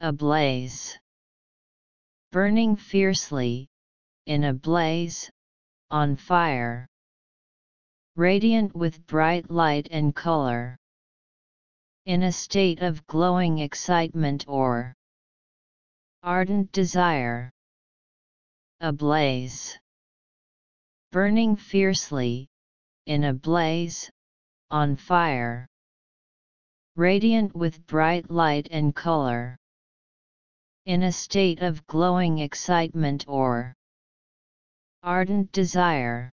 ablaze. Burning fiercely, in a blaze, on fire. Radiant with bright light and color. In a state of glowing excitement or ardent desire. Ablaze. Burning fiercely, in a blaze, on fire. Radiant with bright light and color. In a state of glowing excitement or ardent desire.